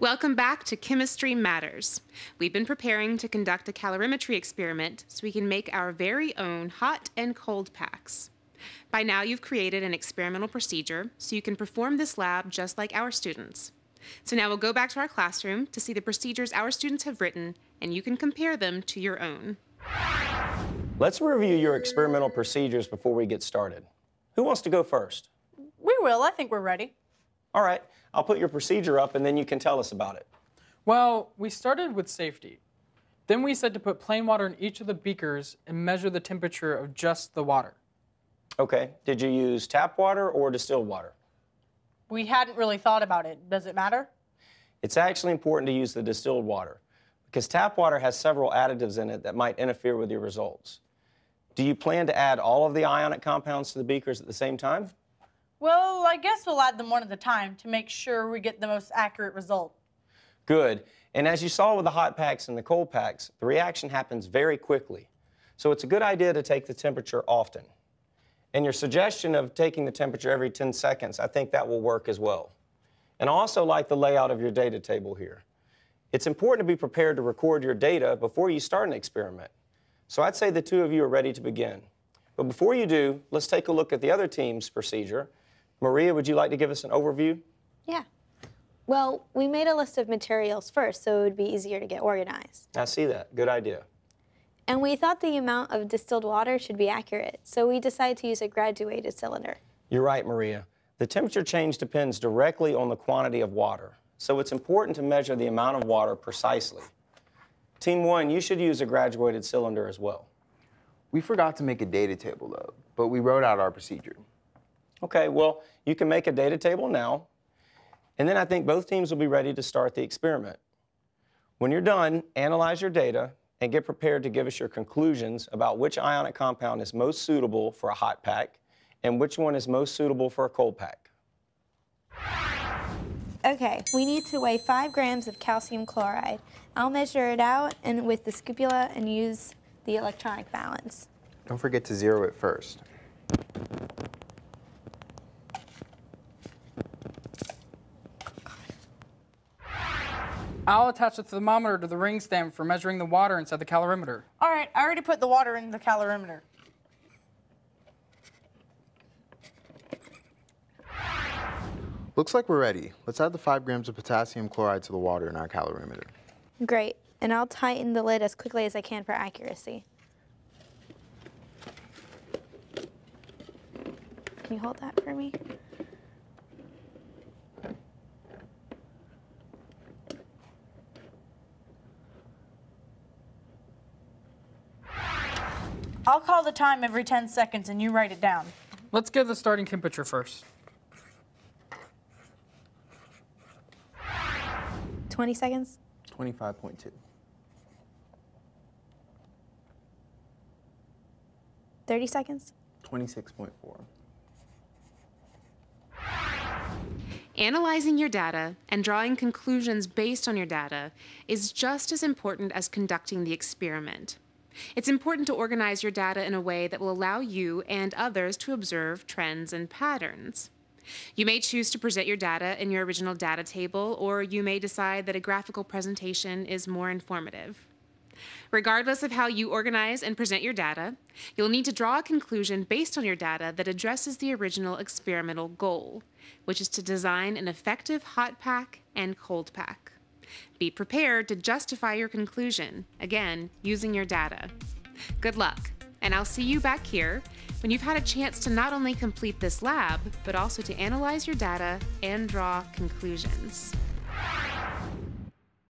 Welcome back to Chemistry Matters. We've been preparing to conduct a calorimetry experiment so we can make our very own hot and cold packs. By now you've created an experimental procedure so you can perform this lab just like our students. So now we'll go back to our classroom to see the procedures our students have written and you can compare them to your own. Let's review your experimental procedures before we get started. Who wants to go first? We will. I think we're ready. All right, I'll put your procedure up and then you can tell us about it. Well, we started with safety. Then we said to put plain water in each of the beakers and measure the temperature of just the water. Okay, did you use tap water or distilled water? We hadn't really thought about it. Does it matter? It's actually important to use the distilled water because tap water has several additives in it that might interfere with your results. Do you plan to add all of the ionic compounds to the beakers at the same time? Well, I guess we'll add them one at a time to make sure we get the most accurate result. Good. And as you saw with the hot packs and the cold packs, the reaction happens very quickly. So it's a good idea to take the temperature often. And your suggestion of taking the temperature every 10 seconds, I think that will work as well. And I also like the layout of your data table here. It's important to be prepared to record your data before you start an experiment. So I'd say the two of you are ready to begin. But before you do, let's take a look at the other team's procedure Maria, would you like to give us an overview? Yeah. Well, we made a list of materials first, so it would be easier to get organized. I see that. Good idea. And we thought the amount of distilled water should be accurate, so we decided to use a graduated cylinder. You're right, Maria. The temperature change depends directly on the quantity of water, so it's important to measure the amount of water precisely. Team one, you should use a graduated cylinder as well. We forgot to make a data table, though, but we wrote out our procedure. Okay, well, you can make a data table now, and then I think both teams will be ready to start the experiment. When you're done, analyze your data and get prepared to give us your conclusions about which ionic compound is most suitable for a hot pack and which one is most suitable for a cold pack. Okay, we need to weigh five grams of calcium chloride. I'll measure it out and with the scoopula and use the electronic balance. Don't forget to zero it first. I'll attach the thermometer to the ring stand for measuring the water inside the calorimeter. All right, I already put the water in the calorimeter. Looks like we're ready. Let's add the 5 grams of potassium chloride to the water in our calorimeter. Great. And I'll tighten the lid as quickly as I can for accuracy. Can you hold that for me? I'll call the time every 10 seconds and you write it down. Let's get the starting temperature first. 20 seconds? 25.2. 30 seconds? 26.4. Analyzing your data and drawing conclusions based on your data is just as important as conducting the experiment. It's important to organize your data in a way that will allow you and others to observe trends and patterns. You may choose to present your data in your original data table, or you may decide that a graphical presentation is more informative. Regardless of how you organize and present your data, you'll need to draw a conclusion based on your data that addresses the original experimental goal, which is to design an effective hot pack and cold pack. Be prepared to justify your conclusion, again, using your data. Good luck, and I'll see you back here when you've had a chance to not only complete this lab, but also to analyze your data and draw conclusions.